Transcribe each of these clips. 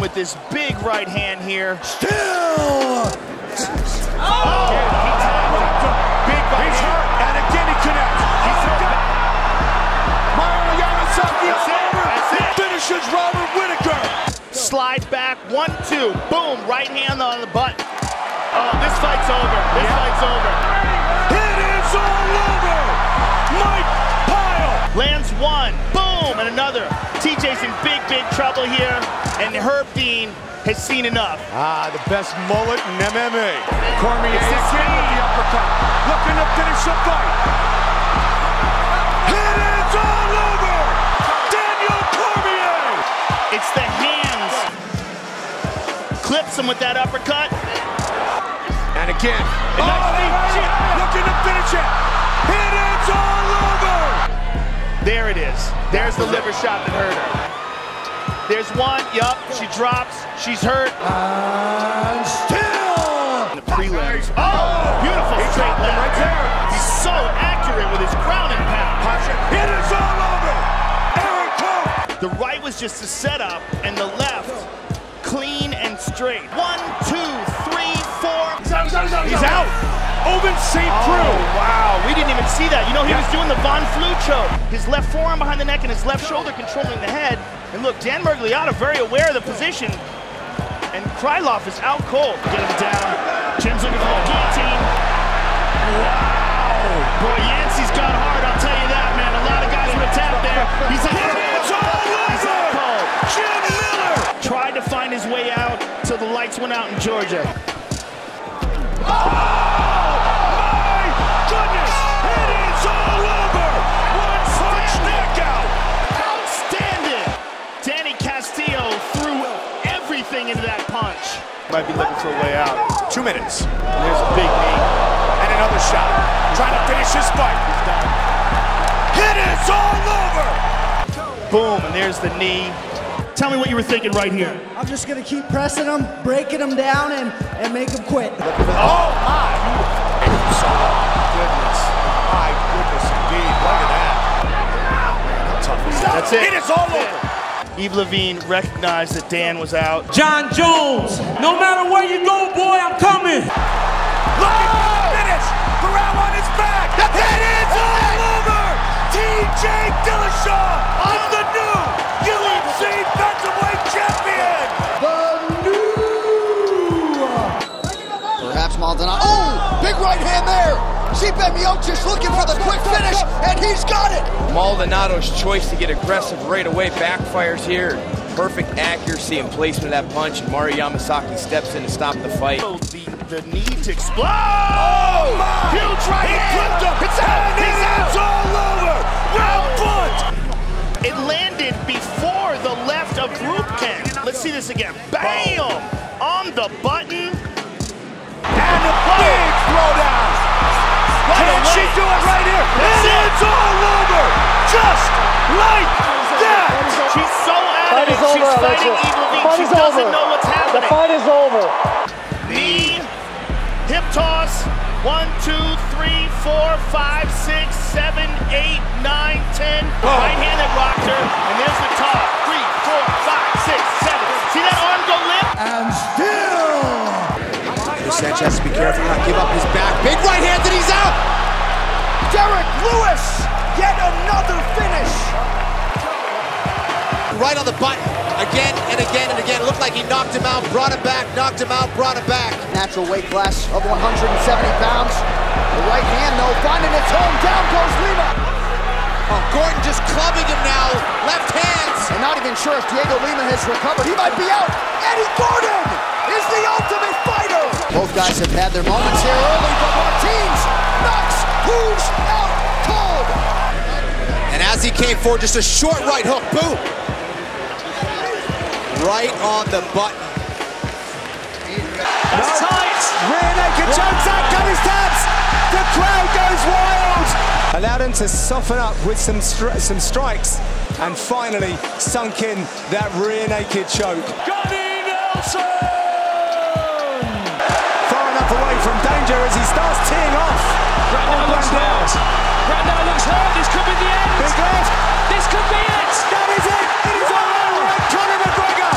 with this big right hand here. Still! Oh! Big right He's hurt, and again he connects. He's oh, Mario Yamasaki all over. Finishes Robert Whittaker. Slide back, one, two, boom, right hand on the butt. Oh, this fight's over. This yeah. fight's over. It is all over. Mike Pyle lands one, boom, and another. TJ's in big, big trouble here, and Herb Dean has seen enough. Ah, the best mullet in MMA. Cormier again with the uppercut, looking to finish the fight. It is all over! Daniel Cormier! It's the hands. Clips him with that uppercut. And again. And oh, nice looking to finish it. It is all over! There it is. There's the liver shot that hurt her. There's one. Yup. She drops. She's hurt. And still. In the prelims. Oh! oh, beautiful he straight left. Right there. He's so accurate with his ground and pound. It is all over. Aaron Cole. The right was just a setup, and the left clean and straight. One, two, three, four. He's out. Ovince St. Oh, Preux. Oh, wow. We didn't even see that. You know, he yeah. was doing the Von Flue choke. His left forearm behind the neck and his left shoulder controlling the head. And look, Dan Miragliotta very aware of the position. And Krylov is out cold. Get him down. Jim's looking for a guillotine. Wow. Boy, Yancey's got hard, I'll tell you that, man. A lot of guys would have tapped there. He's out It's all He's out cold. Jim Miller. Tried to find his way out till the lights went out in Georgia. Oh! Might be looking for a way out. Two minutes. And there's a big knee. And another shot. Trying to finish this fight. It is all over! Boom, and there's the knee. Tell me what you were thinking right here. I'm just going to keep pressing him, breaking him down, and, and make him quit. Oh, my! Goodness. My goodness, indeed. Look at that. How tough is that? That's it. It is all over. Yves Lavigne recognized that Dan was out. Jon Jones, no matter where you go, boy, I'm coming. Look at the finish. Corral on his back. That's it. It's all over. TJ Dillashaw Stipe Miocic looking for the quick finish, and he's got it! Maldonado's choice to get aggressive right away backfires here. Perfect accuracy and placement of that punch, and Mario Yamasaki steps in to stop the fight. Oh, the, the need to explode! Oh, my! Huge right he hand! him! It's out! He's out! It's all over! Round oh! foot! It landed before the left of Grubkin. Let's see this again. Bam! Oh. On the button. And a big oh! throwdown! Can do it right here? That's and it. it's all over! Just like that! She's so adamant. She's over, fighting Eagle She doesn't over. know what's happening. The fight is over. Knee, hip toss. One, two, three, four, five, six, seven, eight, nine, ten. Oh. Right hand that rocked her. And there's the top. Three, four, five, six, seven. See that arm go limp? And still Sanchez has to be careful not give up his back. Big right hand and he's out! Derrick Lewis, yet another finish! Right on the button, again and again and again. It looked like he knocked him out, brought him back, knocked him out, brought him back. Natural weight class of 170 pounds. The right hand, though, finding its home. Down goes Lima. Oh, Gordon just clubbing him now. Left hands. And not even sure if Diego Lima has recovered. He might be out. Eddie Gordon is the ultimate fighter. Both guys have had their moments here early, but Martins knocks Hooves out cold. And as he came forward, just a short right hook, boom. Right on the button. That's tight. Rear naked choke, Zach got his tabs. The crowd goes wild. Allowed him to soften up with some stri some strikes and finally sunk in that rear naked choke. Gunnar Nelson! Far enough away from danger as he starts teeing off. Looks hurt. Looks hurt. This could be the end. Big. This could be it. That is it. It is all over. And Conor McGregor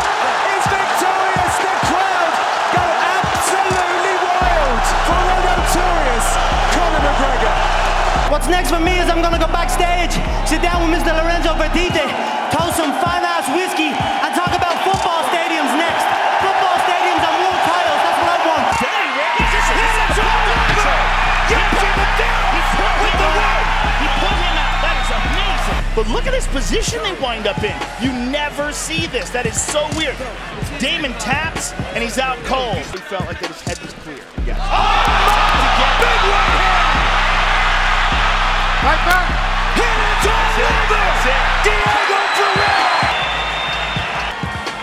is victorious. The crowd go absolutely wild for the notorious Conor McGregor. What's next for me is I'm going to go backstage, sit down with Mr. Lorenzo Fertitta, toast some fine-ass whiskey, But look at this position they wind up in. You never see this. That is so weird. Damon taps, and he's out cold. He felt like that his head was clear. Yeah. Oh! Big right hand! Right back. Hit it all over! Diego Ferreira!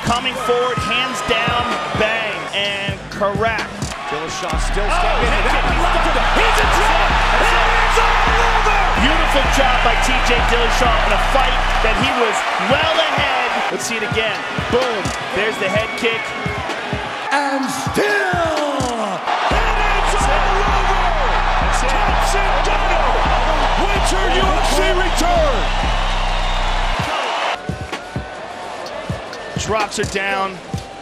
Coming forward, hands down, bang, and correct. Dillashaw still Oh, standing. hit That it. He's left done it. It's all over. Beautiful job by TJ Dillashaw in a fight that he was well ahead. Let's see it again. Boom. There's the head kick. And still. And it's all over. Thompson Gunner. Winter UFC return. Drops her down.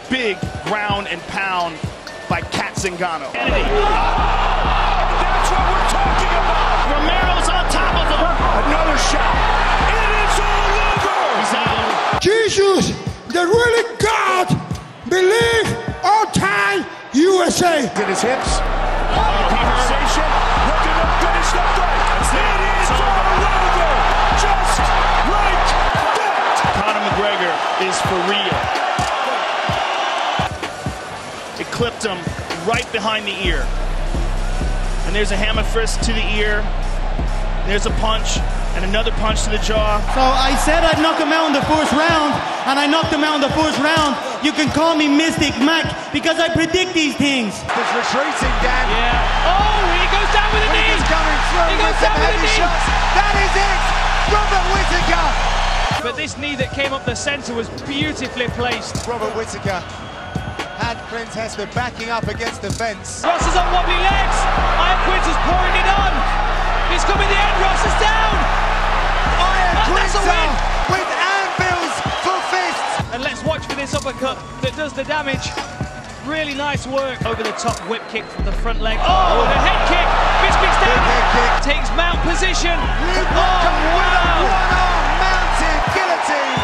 Big ground and pound by Cat Zingano. Kennedy. That's what we're talking about. Romero's on top of him. Another shot. It is all over. He's out. Jesus, the really God, believe all time USA. In his hips. Oh, Conversation. Look at him finish the fight. It is all over. Just like that. Conor McGregor is for real. It clipped him right behind the ear. And there's a hammer fist to the ear. There's a punch and another punch to the jaw. So I said I'd knock him out in the first round, and I knocked him out in the first round. You can call me Mystic Mac because I predict these things. He's retreating, Dan. Yeah. Oh, he goes down with a knee. Whittaker's coming through He goes with some down with a heavy knee. shots. That is it. Robert Whittaker. But this knee that came up the centre was beautifully placed. Robert Whittaker had Prince Hester backing up against the fence. Ross is on wobbly legs. Iron Quince is pouring it on. It's coming the end. Ross is down. Iron And that's a win. with anvils for fists. And let's watch for this uppercut that does the damage. Really nice work over the top whip kick from the front leg. Oh, oh. the head kick. Bisping's down. Head kick. Takes mount position. Luke Oh, Rockhold with a wow. one-arm mounted guillotine.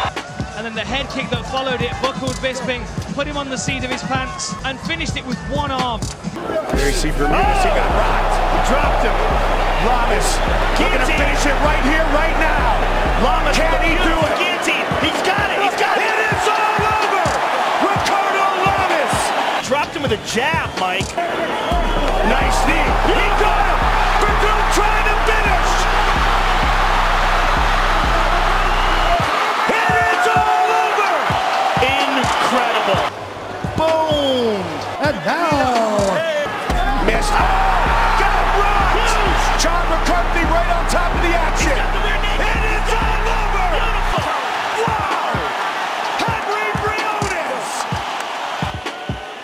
And then the head kick that followed it buckled Bisping, put him on the seat of his pants, and finished it with one arm. There you see Bermudez. He got rocked. Dropped him. Lamas looking to finish it right here, right now. Lamas Can he do it? Guillotine. He's got it. He's got it. It is all over. Ricardo Lamas. Dropped him with a jab, Mike. Nice knee. He got him. Verdun trying to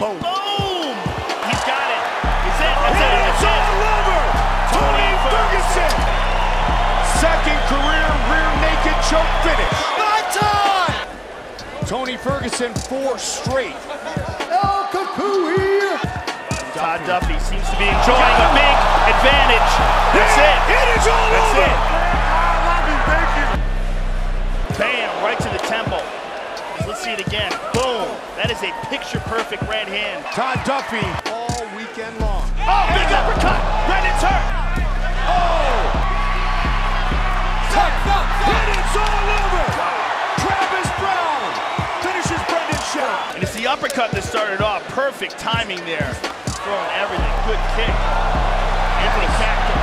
Boom. Boom. He's got it. He's it. That's It it. is That's it. all over. Tony Ferguson. Second career rear naked choke finish. My time. Tony Ferguson four straight. El Cucuy. Todd Duffy seems to be enjoying a big advantage. That's it. It is all That's over. it. I love you. Thank you. Bam, right to the temple. Let's see it again. Boom. That is a picture-perfect right hand. Todd Duffy. All weekend long. Oh, big uppercut. Brendan's hurt. Oh. Tucked up. And It is all over. Travis Browne finishes Brendan Schaub. And it's the uppercut that started off. Perfect timing there. Throwing everything. Good kick. Anthony Cacto.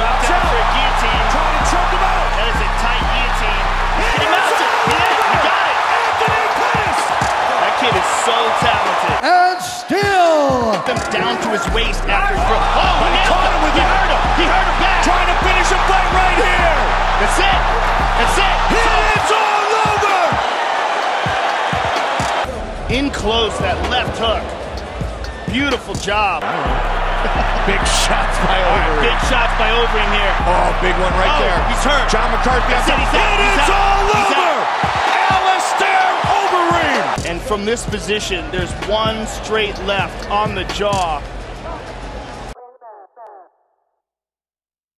Dropped out for a guillotine. Trying to choke him out. That is a tight guillotine. It He is mounted. He did. He got it. Anthony Pettis. That kid is so talented. And still. Him down to his waist after throw. Oh, he caught him. with He hurt him. He hurt him back. Trying to finish a fight right here. That's it. That's it. It's all over. In close, that left hook. Beautiful job. Big shots by Overeem. Big shots by Overeem here. Oh, big one right Oh, there. he's hurt. John McCarthy. That's it, he's out, he's is out, all over. And from this position, there's one straight left on the jaw.